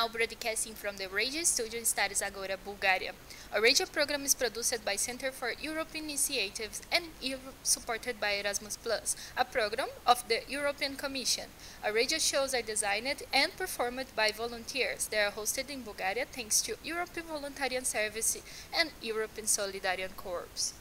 now broadcasting from the Radio Studio in Stara Zagora, Bulgaria. A radio program is produced by Center for European Initiatives and supported by Erasmus Plus, a program of the European Commission. A radio shows are designed and performed by volunteers. They are hosted in Bulgaria thanks to European Voluntarian Service and European Solidarian Corps.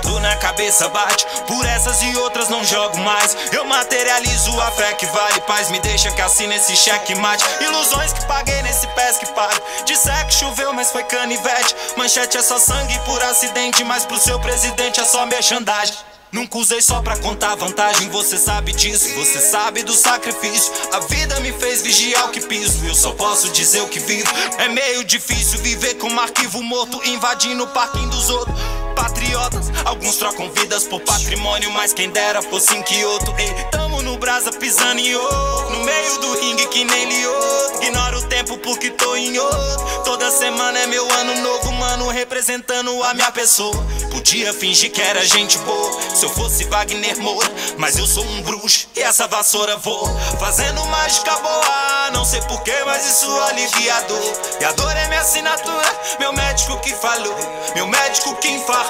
Dor na cabeça bate. Por essas e outras não jogo mais. Eu materializo a fé que vale paz. Me deixa que assine esse cheque mate. Ilusões que paguei nesse pés que pago. Disser que choveu, mas foi canivete. Manchete é só sangue por acidente. Mas pro seu presidente é só merchandagem. Nunca usei só pra contar vantagem, você sabe disso, você sabe do sacrifício. A vida me fez vigiar o que piso, eu só posso dizer o que vivo. É meio difícil viver com um arquivo morto, invadindo o parquinho dos outros. Patriotas, alguns trocam vidas por patrimônio, mas quem dera fosse em Kyoto. Ei, tamo no brasa pisando em outro, no meio do ringue que nem lioto. Ignora o tempo porque tô em outro. Toda semana é meu ano novo, mano, representando a minha pessoa. Podia fingir que era gente boa, se eu fosse Wagner Moura. Mas eu sou um bruxo e essa vassoura voa. Fazendo mágica boa, não sei porquê, mas isso alivia a dor. E a dor é minha assinatura, meu médico que falou, meu médico que infartou.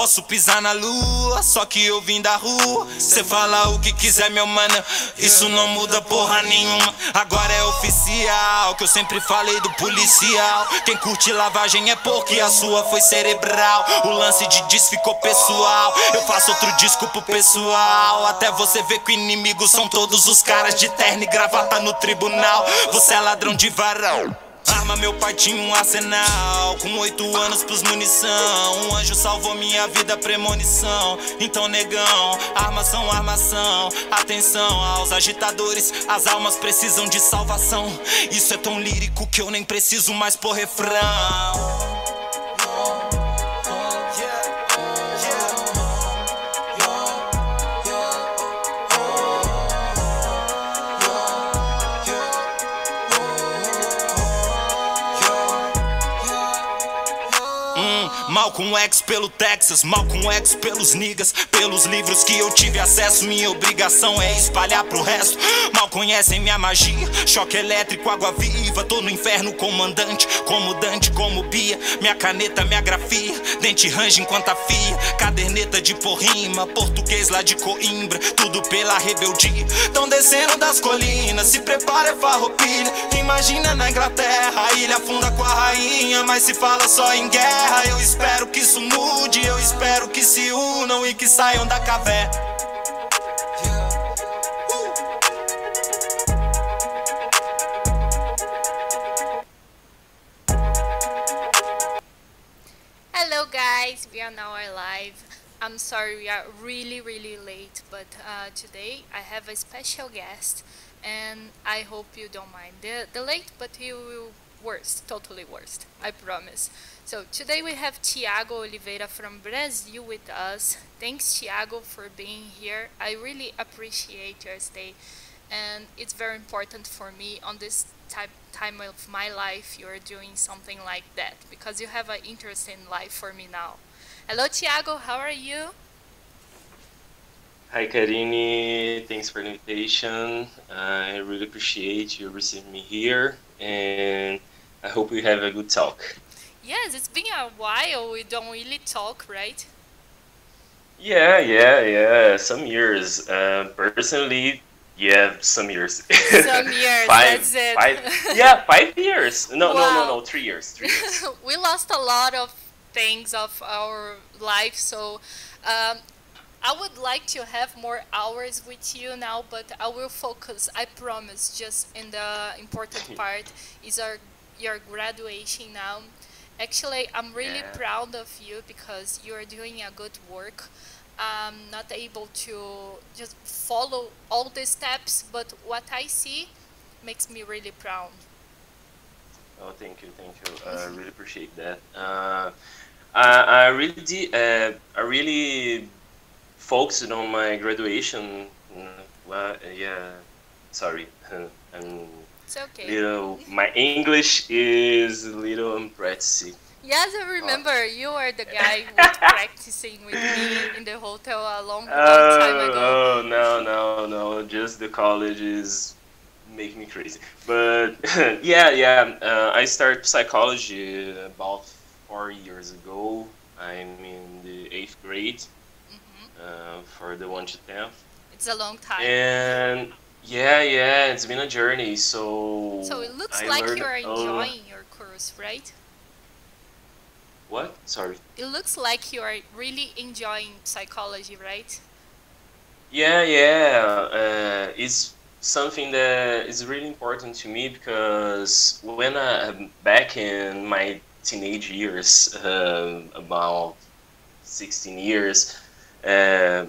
Posso pisar na lua, só que eu vim da rua. Cê fala o que quiser, meu mano, isso não muda porra nenhuma. Agora é oficial, que eu sempre falei do policial. Quem curte lavagem é pouco e a sua foi cerebral. O lance de disco ficou pessoal. Eu faço outro disco pro pessoal. Até você ver que o inimigo são todos os caras de terno e gravata no tribunal. Você é ladrão de varão. Arma, meu pai tinha um arsenal. Com oito anos pros munição. Um anjo salvou minha vida, premonição. Então, negão, armas são armação. Atenção aos agitadores, as almas precisam de salvação. Isso é tão lírico que eu nem preciso mais por refrão. Mal com X pelo Texas, mal com X pelos niggas, pelos livros que eu tive acesso. Minha obrigação é espalhar pro resto. Mal conhecem minha magia, choque elétrico, água viva. Tô no inferno, comandante, como Dante, como Bia. Minha caneta, minha grafia, dente range enquanto afia. Caderneta de porrima, português lá de Coimbra. Tudo pela rebeldia. Tão descendo das colinas, se prepara, é farroupilha. Imagina na Inglaterra, a ilha afunda com a rainha. Mas se fala só em guerra, eu espero que isso mude. Eu espero que se unam e que saiam da caverna. Hello guys, we are now live. I'm sorry we are really really late, but uh, today I have a special guest and I hope you don't mind the, the late, but you will worst, totally worst, I promise. So today we have Thiago Oliveira from Brazil with us. Thanks Thiago for being here. I really appreciate your stay and it's very important for me on this type time of my life you're doing something like that because you have an interesting life for me now. Hello Thiago, how are you? Hi Karine, thanks for the invitation. I really appreciate you receiving me here and I hope we have a good talk. Yes, it's been a while we don't really talk, right? Yeah, yeah, yeah. Some years. Uh, personally, yeah, some years. Some years, five, that's it. Five, yeah, five years. No, no, no, no, three years. Three years. we lost a lot of things of our life, so um, I would like to have more hours with you now, but I will focus. I promise, just in the important part is our your graduation now. Actually, I'm really Yeah. proud of you because you are doing a good work. I'm not able to just follow all the steps, but what I see makes me really proud. Oh, thank you, thank you. I really appreciate that. Uh, I, I really. Uh, I really focused on my graduation. Mm, Well, yeah, sorry. I'm It's okay. little. My English is a little impressive. Yes, I remember you are the guy who was practicing with me in the hotel a long, long time Oh, ago. oh no no no! Just the college is making me crazy. But yeah yeah, uh, I started psychology about four years ago. I'm in the eighth grade hmm uh, for the one to tenth, It's a long time. and yeah yeah, it's been a journey. So So it looks I like learned you are enjoying your course, right? What? Sorry. It looks like you are really enjoying psychology, right? Yeah, yeah. Uh, it's something that is really important to me because when I'm back in my teenage years, uh, about 16 years, uh,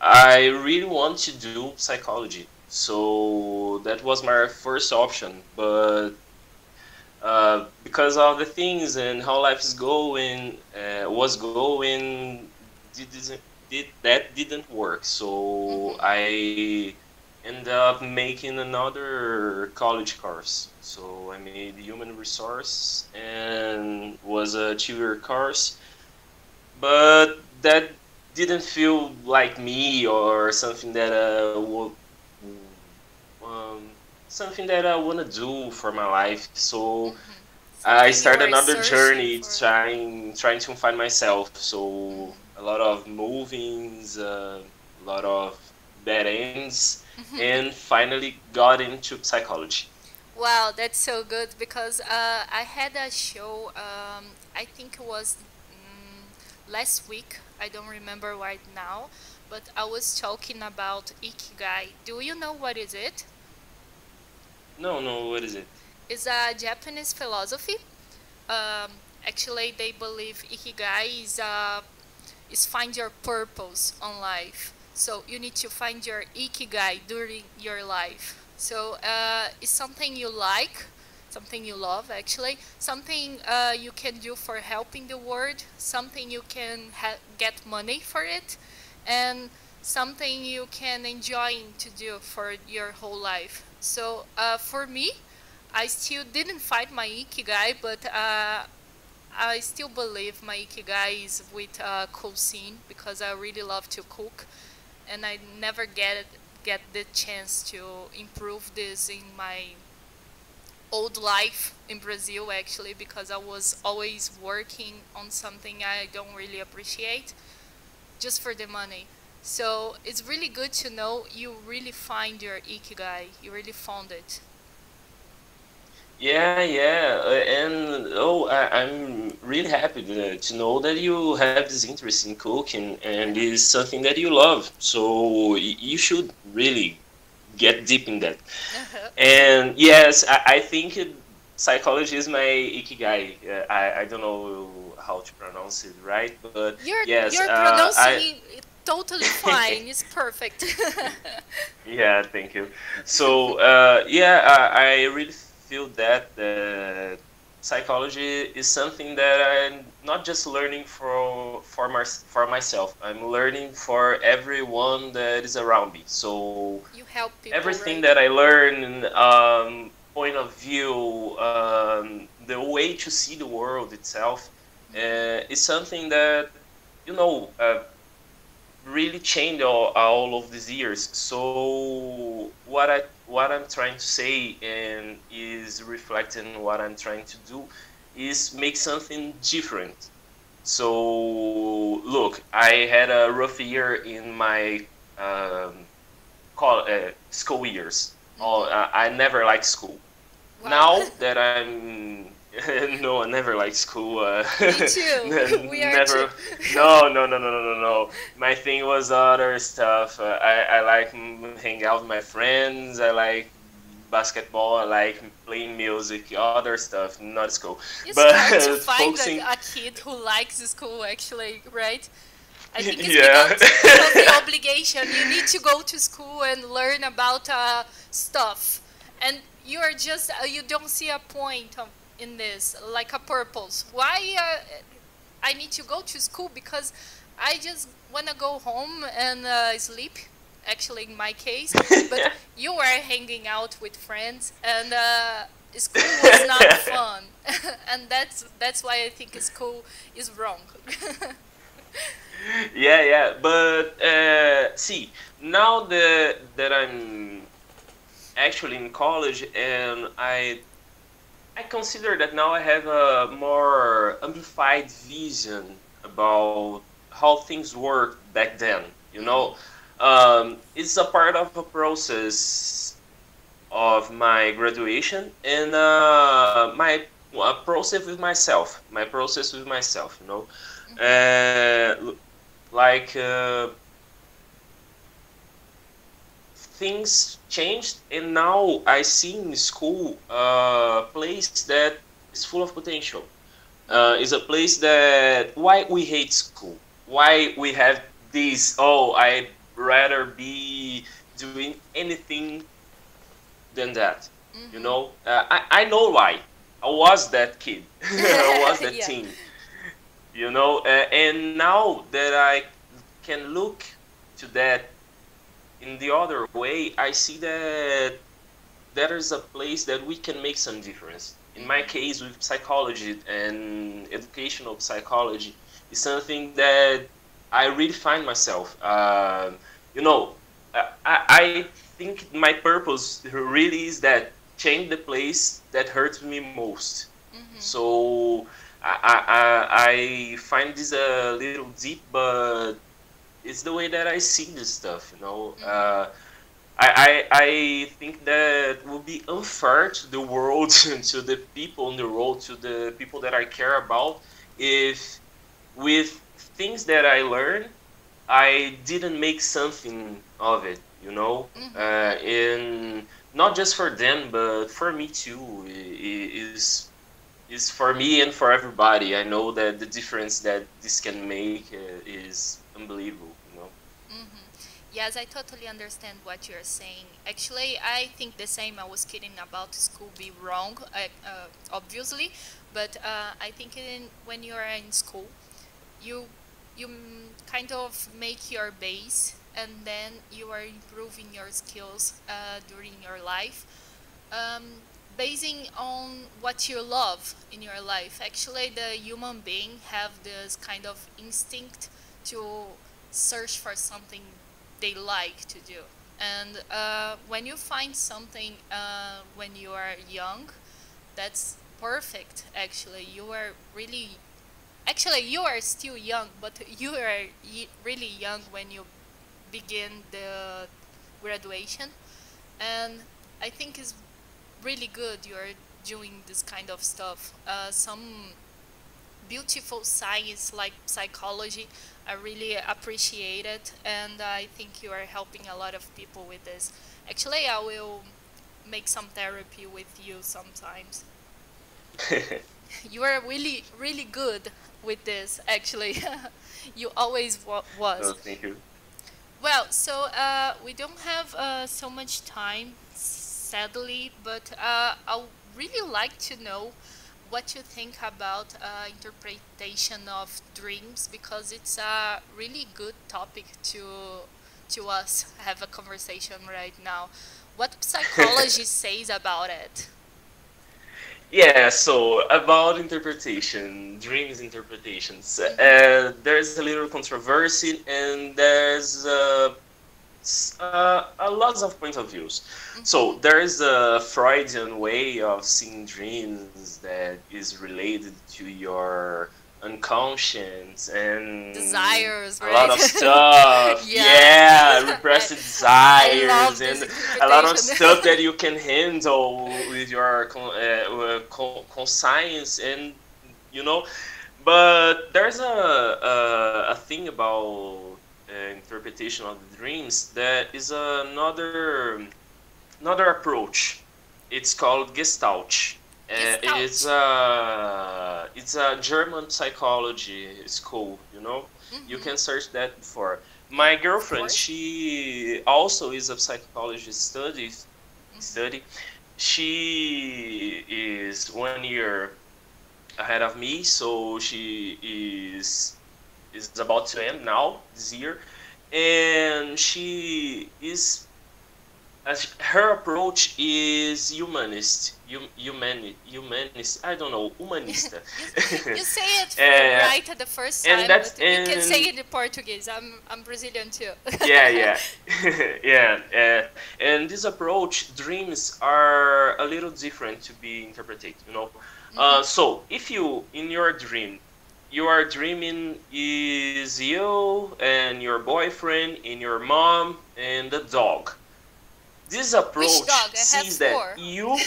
I really want to do psychology. So that was my first option, but uh, because of the things and how life is going, uh, was going, didn't did that didn't work. So Mhm. I ended up making another college course. So I made human resource and was a two-year course, but that didn't feel like me or something that uh, um, something that I want to do for my life. So. Mhm. I started another journey for. trying trying to find myself. So a lot of movings, uh, a lot of dead ends, Mhm. and finally got into psychology. Wow, that's so good because uh, I had a show. Um, I think it was mm, last week. I don't remember right now, but I was talking about ikigai. Do you know what is it? No, no, what is it? It's a Japanese philosophy. Um, actually, they believe ikigai is uh, is find your purpose on life. So you need to find your ikigai during your life. So uh, it's something you like, something you love actually, something uh, you can do for helping the world, something you can ha- get money for it, and something you can enjoy to do for your whole life. So uh, for me, I still didn't find my ikigai, but uh, I still believe my ikigai is with uh, cuisine because I really love to cook, and I never get get the chance to improve this in my old life in Brazil actually because I was always working on something I don't really appreciate just for the money. So it's really good to know you really find your ikigai. You really found it. Yeah, yeah, uh, and oh, I, I'm really happy to, to know that you have this interest in cooking and is something that you love. So you should really get deep in that. And yes, I, I think it, psychology is my ikigai. Uh, I, I don't know how to pronounce it right, but You're yes, you're uh, pronouncing I, it totally fine. It's perfect. yeah, thank you. So uh, yeah, I, I really feel that uh, psychology is something that I'm not just learning for for my, for myself. I'm learning for everyone that is around me. So you help people, everything right? that I learn, um, point of view, um, the way to see the world itself, uh, is something that you know uh, really changed all, all of these years. So what I what I'm trying to say and is reflecting what I'm trying to do is make something different. So look, I had a rough year in my um, call, uh, school years. Oh, I, I never liked school. Wow. Now that I'm no, I never liked school. Uh, Me too. We are never. too. no, no, no, no, no, no, no. My thing was other stuff. Uh, I I like hang out with my friends. I like basketball. I like playing music. Other stuff, not school. It's but hard to find focusing- a, a kid who likes school actually, right? I think it's Yeah. because of the obligation. You need to go to school and learn about uh, stuff, and you are just uh, you don't see a point of, in this, like a purpose. Why uh, I need to go to school because I just wanna go home and uh, sleep actually in my case, but you were hanging out with friends and uh, school was not fun, and that's that's why I think school is wrong. yeah, yeah, but uh, see, now that that I'm actually in college and I I consider that now I have a more amplified vision about how things worked back then. You know, um, it's a part of a process of my graduation and uh, my uh, process with myself. My process with myself. You know, uh, like uh, things changed, and now I see in school a place that is full of potential. Uh, is a place that why we hate school, why we have this. Oh, I'd rather be doing anything than that. Mm-hmm. You know, uh, I I know why. I was that kid. I was that yeah. teen. You know, uh, and now that I can look to that in the other way, I see that there is a place that we can make some difference. In my case, with psychology and educational psychology, is something that I really find myself. Uh, you know, I, I think my purpose really is that change the place that hurts me most. Mm-hmm. So I, I, I find this a little deep, but it's the way that I see this stuff. You know, mm-hmm. uh, I, I I think that would be unfair to the world, to the people on the road, to the people that I care about, if with things that I learned, I didn't make something of it. You know, mm-hmm. uh, and not just for them, but for me too. Is is for me and for everybody. I know that the difference that this can make uh, is unbelievable. You know. Mm-hmm. Yes, I totally understand what you're saying. Actually, I think the same. I was kidding about school be wrong, uh, uh, obviously, but uh, I think in, when you are in school, you you kind of make your base, and then you are improving your skills uh, during your life. Um, basing on what you love in your life. Actually, the human being have this kind of instinct to search for something they like to do. And uh, when you find something uh, when you are young, that's perfect. Actually, you are really, actually you are still young, but you are really young when you begin the graduation, and I think it's really good you're doing this kind of stuff. Uh, some beautiful science like psychology, I really appreciate it, and I think you are helping a lot of people with this. Actually, I will make some therapy with you sometimes. you are really, really good with this. Actually, you always wa- was. Oh, thank you. Well, so uh, we don't have uh, so much time sadly, but uh, I really like to know what you think about uh, interpretation of dreams because it's a really good topic to to us have a conversation right now. What psychology says about it? Yeah, so about interpretation, dreams interpretations, mm-hmm. uh, there's a little controversy and there's uh, uh, a lots of point of views. Mm-hmm. So there is a Freudian way of seeing dreams that is related to your unconscious and desires, right? a lot of stuff. yeah. yeah, repressed desires and a lot of stuff that you can handle with your uh, conscience and you know. But there's a, a, a thing about interpretation of the dreams, there is another another approach. It's called Gestalt. Uh, it's a it's a German psychology school. You know, mm-hmm. you can search that before. My girlfriend, she also is a psychology study mm-hmm. study. She is one year ahead of me, so she is is about to end now this year, and she is as her approach is humanist hum, humanist humanist i don't know humanista. You, you, say it uh, right at the first time and that's, and, you can say it in portuguese. I'm i'm brazilian too. Yeah yeah. Yeah uh, and this approach dreams are a little different to be interpreted you know? Mm-hmm. uh, so if you in your dream you are dreaming is you and your boyfriend and your mom and the dog. This approach sees that you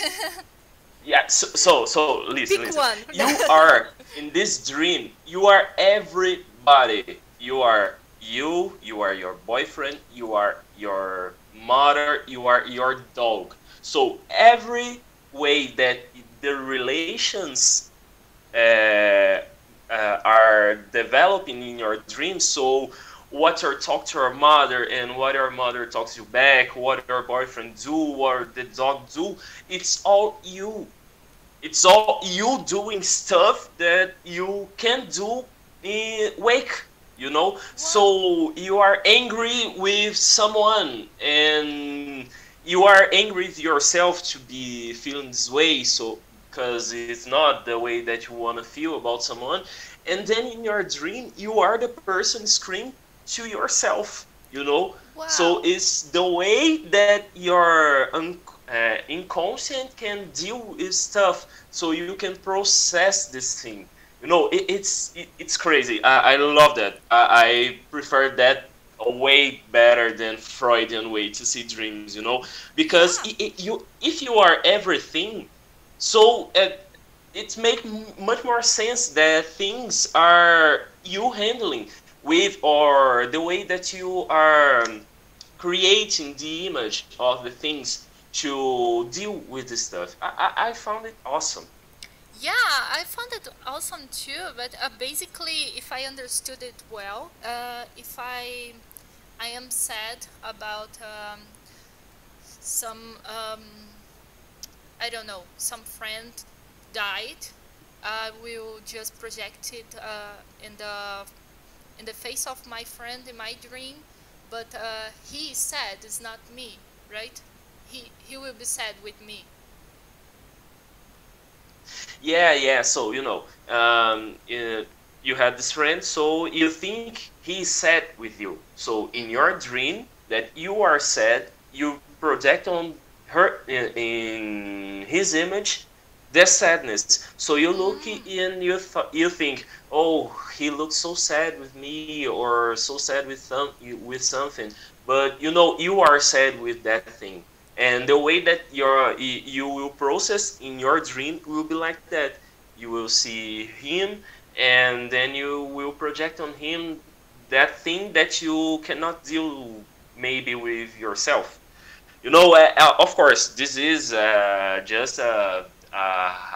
yeah so so, so listen, Pick listen. one. you are in this dream you are everybody. You are you you are your boyfriend you are your mother you are your dog. So every way that the relations uh, Uh, are developing in your dream so what your talk to your mother and what your mother talks you back, what your boyfriend do, what the dog do. It's all you. It's all you doing stuff that you can do in wake. You know, so you are angry with someone and you are angry with yourself to be feeling this way. So because it's not the way that you want to feel about someone. And then in your dream you are the person screaming to yourself you know? Wow. so it's the way that your un- uh, inconscient can deal with stuff so you can process this thing. You know it, it's it, it's crazy. I, I love that. I, I prefer that way better than freudian way to see dreams you know? Because yeah. it, you if you are everything so uh, it makes much more sense that things are you handling with or the way that you are creating the image of the things to deal with the stuff. I, I, I found it awesome. Yeah, I found it awesome too. But uh, basically, if I understood it well, uh, if I I am sad about um, some um, I don't know some friend died, I will just project it uh, in the in the face of my friend in my dream, but uh, he is sad, it's not me, right? He, he will be sad with me. Yeah, yeah, so, you know, um, uh, you had this friend, so you think he's sad with you. So in your dream that you are sad, you project on her in, in his image there's sadness. So you look mm. and you th- you think, oh, he looks so sad with me, or so sad with some with something. But you know, you are sad with that thing, and the way that your you will process in your dream will be like that. You will see him, and then you will project on him that thing that you cannot deal maybe with yourself. You know, uh, uh of course, this is uh, just a uh,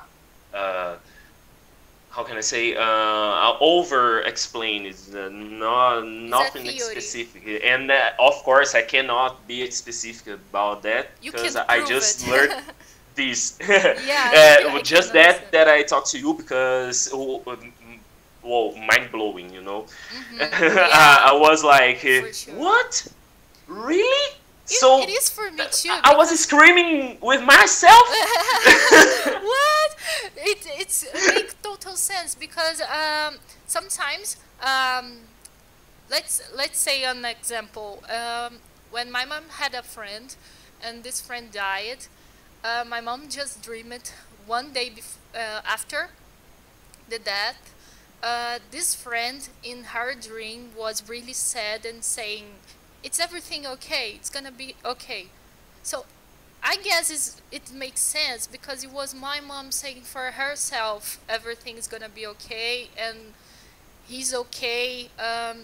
uh, how can I say uh, over explain is uh, not nothing specific and uh, of course I cannot be specific about that because I just it. learned this yeah, uh, just that that I talk to you because oh, whoa mind blowing you know mm-hmm. yeah. I was like sure. what really so it is for me too. I was screaming with myself. what? It it's it makes total sense because um, sometimes um, let's let's say an example. Um, when my mom had a friend, and this friend died, uh, my mom just dreamed one day uh, after the death. Uh, this friend in her dream was really sad and saying it's everything okay it's gonna be okay. So i guess it makes sense because it was my mom saying for herself everything's gonna be okay and he's okay um,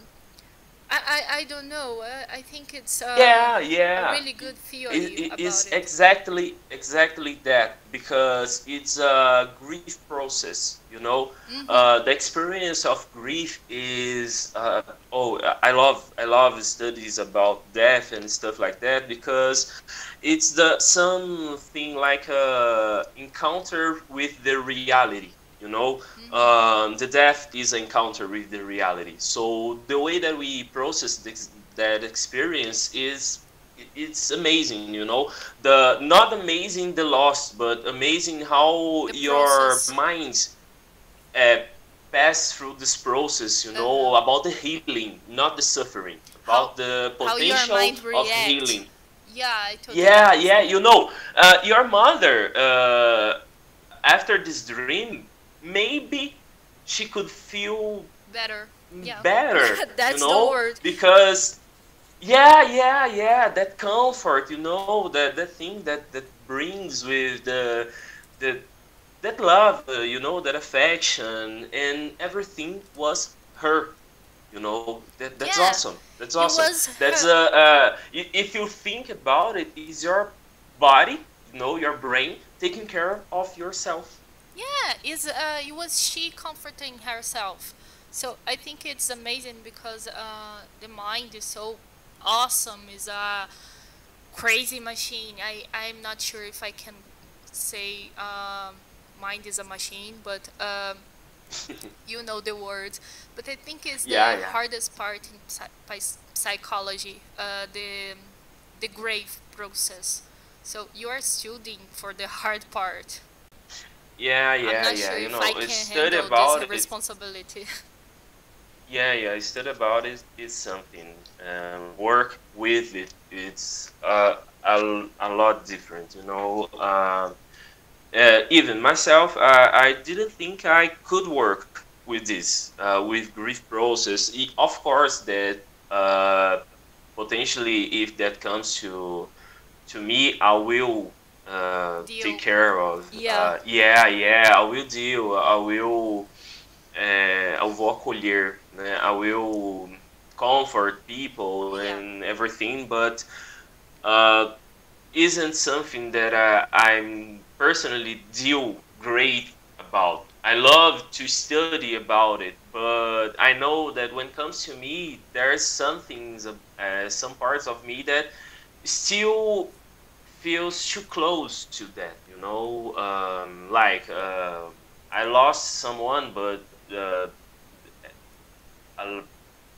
I, I, I don't know. Uh, I think it's uh, yeah, yeah. a really good theory it, it is it. exactly exactly that because it's a grief process. You know, Mhm. uh, the experience of grief is uh, oh I love I love studies about death and stuff like that because it's the something like a encounter with the reality you know Mm-hmm. um, the death is an encounter with the reality so the way that we process this, that experience is it's amazing you know the not amazing the loss but amazing how The your process. mind uh, pass through this process you know Uh-huh. about the healing not the suffering about the how your potential of healing Yeah, I totally yeah yeah you know uh, your mother uh, after this dream maybe she could feel better. Yeah. better That's you the word. because yeah yeah yeah that comfort you know that that thing that that brings with the the that love uh, you know that affection and everything was her you know? That that's Yeah, awesome. That's awesome. that's uh, uh if you think about it is your body you know your brain taking care of yourself Yeah, is uh, it was she comforting herself. So I think it's amazing because uh, the mind is so awesome. Is a crazy machine. I I'm not sure if I can say um, mind is a machine, but um, you know the words. But I think it's the Yeah, hardest part in psy- psy- psychology. Uh, the the grave process. So you are studying for the hard part. Yeah yeah yeah sure you know I it's handle about this it responsibility. Yeah, yeah. Instead about it, it's something. Um, work with it. It's uh, a, a lot different, you know. Um uh, even myself, uh, I didn't think I could work with this, uh, with grief process. I- Of course, that uh, potentially, if that comes to to me, I will uh, take care of. Yeah. Uh, yeah, yeah. I will deal. I will. É, eu vou acolher, né? I will comfort people Yeah. and everything, but uh, isn't something that I, I'm personally deal great about. I love to study about it, but I know that when it comes to me, there's some things, uh, some parts of me that still feels too close to that. You know, um, like uh, I lost someone, but uh,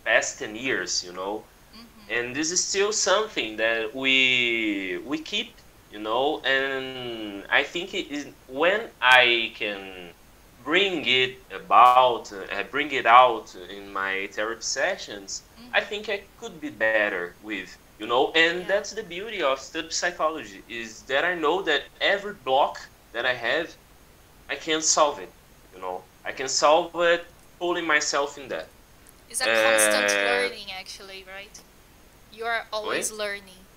past ten years. You know, Mhm. and this is still something that we we keep you know and i think it is when i can bring it about uh, bring it out in my therapy sessions i think i could be better with you know and Yeah. that's the beauty of study psychology is that i know that every block that i have i can solve it you know i can solve it pulling myself in that It's a constant Uh, learning, actually, right? You are always learning.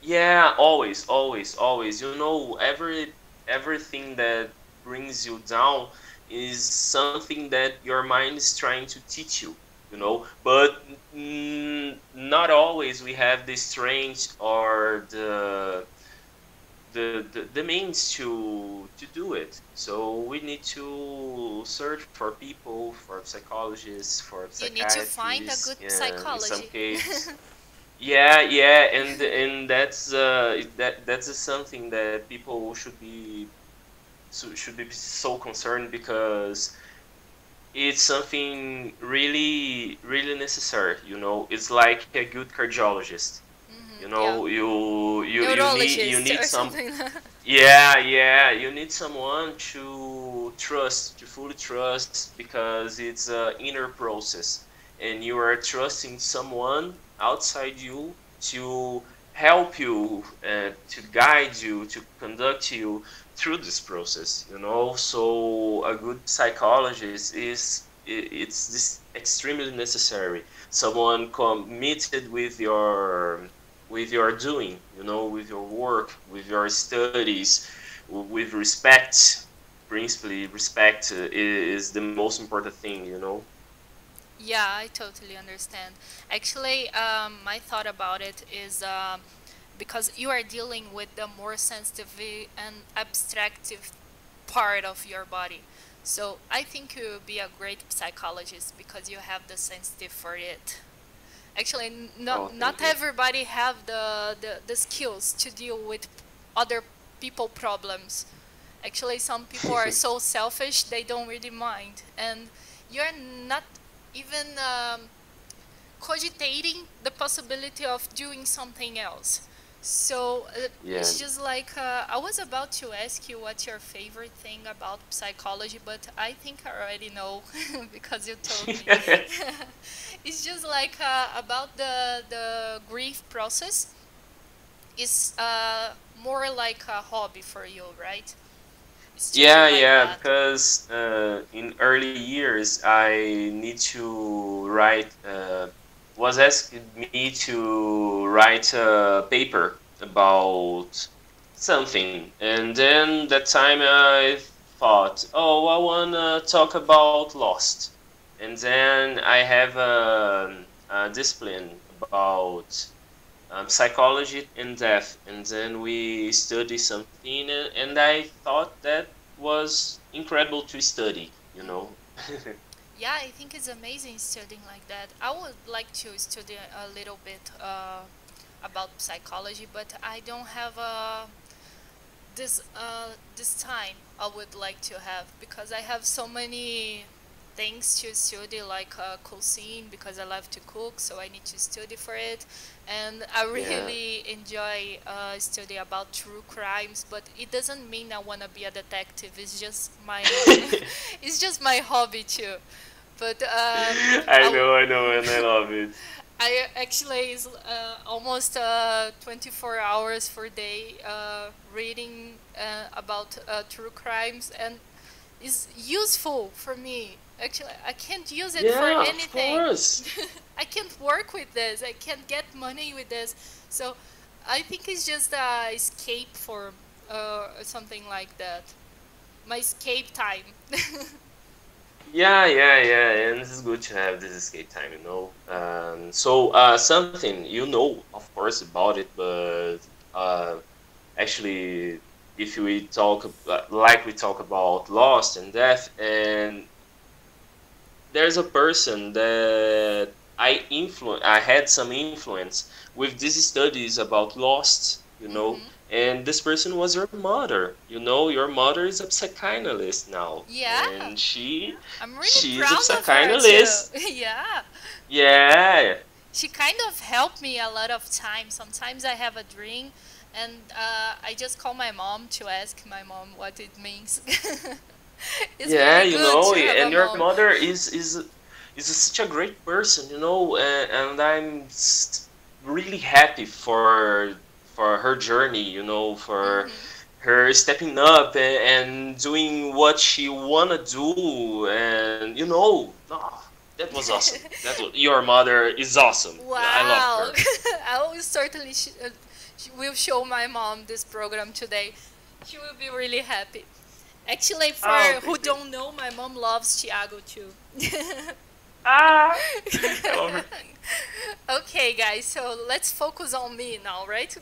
Yeah, always, always, always. You know, every everything that brings you down is something that your mind is trying to teach you. You know, but mm, not always we have the strength or the the, the, the means to to do it. So we need to search for people, for psychologists, for You need to find a good and In some psychology. cases, yeah, yeah, and and that's uh, that that's something that people should be so- should be so concerned because it's something really really necessary. You know, it's like a good cardiologist. Mhm, You know, you you you need you need some yeah, yeah. You need someone to trust, to fully trust, because it's an inner process, and you are trusting someone outside you to help you, uh, to guide you, to conduct you through this process. You know, so a good psychologist is it's this extremely necessary. Someone committed with your with your doing, you know, with your work, with your studies, with respect. Principally, respect uh, is the most important thing, you know. Yeah, I totally understand. Actually, um, my thought about it is um, because you are dealing with the more sensitive and abstractive part of your body. So I think you will be a great psychologist because you have the sensitive for it. Actually, no, Oh, not you. everybody have the, the, the skills to deal with other people problems. Actually, some people are so selfish they don't really mind, and you're not even um, cogitating the possibility of doing something else. So uh, Yeah. it's just like uh, I was about to ask you what's your favorite thing about psychology, but I think I already know because you told me. it's just like uh, about the the grief process. It's uh, more like a hobby for you, right? Yeah, like yeah, that. because uh, in early years I need to write, uh, was asked me to write a paper about something, and then that time I thought, oh, I wanna talk about Lost, and then I have a, a discipline about um, psychology and death, and then we study something, and, and I thought that was incredible to study, you know. Yeah, I think it's amazing studying like that. I would like to study a little bit uh, about psychology, but I don't have uh, this uh, this time I would like to have because I have so many things to study like uh, cuisine because I love to cook, so I need to study for it. And I yeah, really enjoy uh, study about true crimes, but it doesn't mean I wanna be a detective. It's just my it's just my hobby too. But um, I know, I know, and I love it. I actually is uh, almost uh, 24 hours per day uh, reading uh, about uh, true crimes and is useful for me. Actually, I can't use it for Yeah, of anything. course. I can't work with this. I can't get money with this. So I think it's just a escape for uh, something like that. My escape time. Yeah, yeah, yeah, and this is good to have this escape time, you know. Um, so, uh, something you know, of course, about it, but uh, actually, if we talk like we talk about lost and death, and there's a person that I influ I had some influence with these studies about lost, you know, hmm and this person was your mother. You know, your mother is a psychoanalyst now, Yeah, and she I'm really she is a proud of her psychoanalyst. too. yeah. Yeah. she kind of helped me a lot of times. Sometimes I have a dream and uh, I just call my mom to ask my mom what it means. Yeah, you know, to have a and your mom. mother is is is such a great person, you know, and, and I'm really happy for for her journey, you know, for hmm her stepping up and, and doing what she wanna do, and you know, ah, that was awesome. That was your mother is awesome. I love wow. her. I will certainly sh- uh, sh- will show my mom this program today. She will be really happy. Actually, for Oh, who don't know, my mom loves Thiago too. Ah, I love her. okay, guys, so let's focus on me now, right?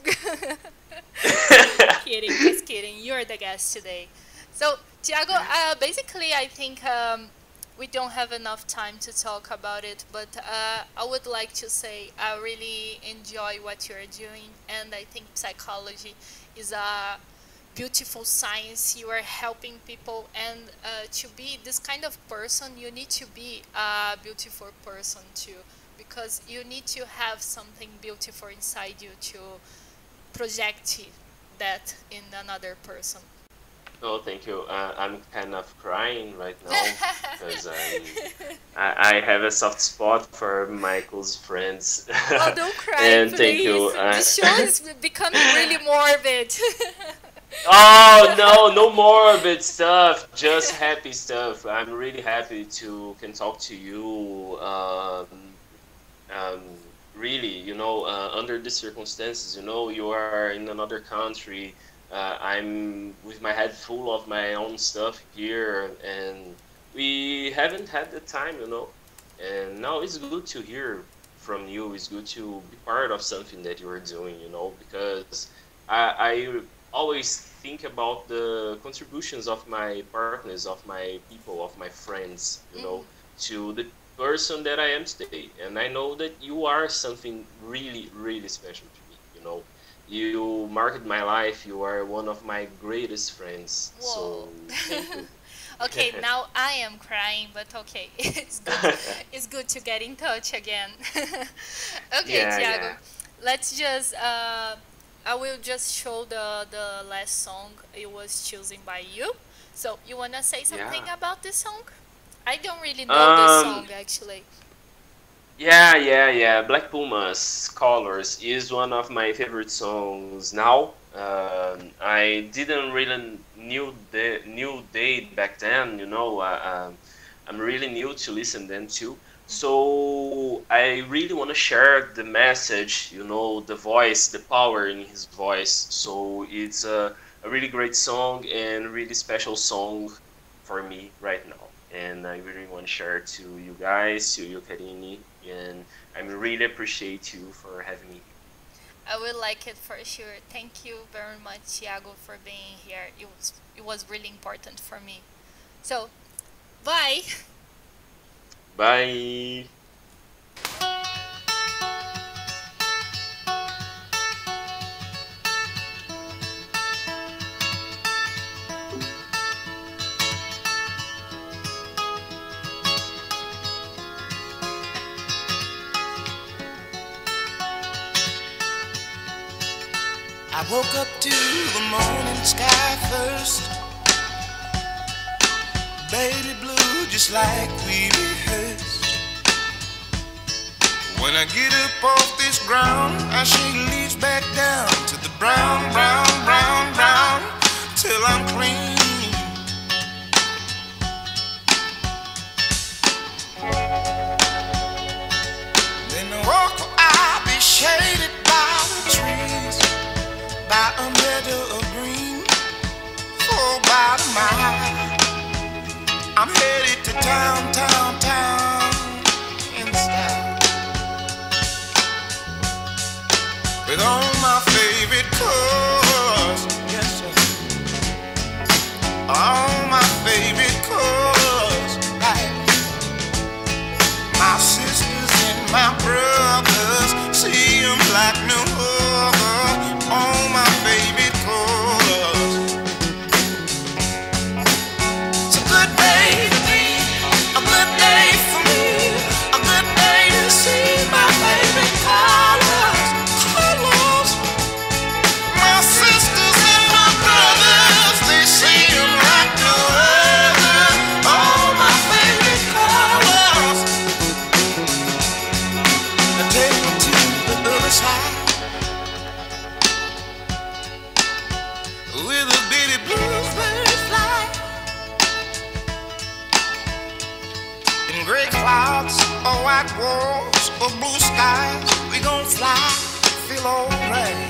just kidding, just kidding. You're the guest today. So, Thiago, uh, basically, I think um, we don't have enough time to talk about it, but uh, I would like to say I really enjoy what you're doing, and I think psychology is a beautiful science. You are helping people, and uh, to be this kind of person, you need to be a beautiful person too, because you need to have something beautiful inside you to project that in another person. Oh, thank you. Uh, I'm kind of crying right now because I'm, I, I have a soft spot for Michael's friends. oh, don't cry, and thank you. please. Uh, The show is becoming really morbid. oh no, no more bad stuff. Just happy stuff. I'm really happy to can talk to you. Um, um, really, you know, uh, under the circumstances, you know, you are in another country. Uh, I'm with my head full of my own stuff here, and we haven't had the time, you know. And now it's good to hear from you. It's good to be part of something that you are doing, you know, because I, I always think about the contributions of my partners, of my people, of my friends, you know, Mhm. to the person that I am today. And I know that you are something really, really special to me, you know. You marked my life. You are one of my greatest friends. Whoa. So. Okay, now I am crying, but okay, it's good. it's good to get in touch again. okay, Yeah, Thiago, yeah. let's just. Uh, I will just show the the last song. It was chosen by you. So you wanna say something Yeah. about this song? I don't really know this Um, song actually. Yeah, yeah, yeah. Black Pumas Colors is one of my favorite songs now. Um, I didn't really knew the knew they back then, you know. Uh, um, I'm really new to listen them too. So I really want to share the message, you know, the voice, the power in his voice. So it's a, a really great song and really special song for me right now. And I really want to share to you guys, to you, Karini, and I really appreciate you for having me. I will like it for sure. Thank you very much, Thiago, for being here. It was it was really important for me. So, bye. Bye. I woke up to the morning sky first. Baby blue, just like we rehearsed. When I get up off this ground, I shake leaves back down to the brown, brown, brown, brown, till I'm clean. I'm headed to town, town, town in style with all my favorite colors. Yes, sir. All white walls or blue skies. We gon' fly, feel alright.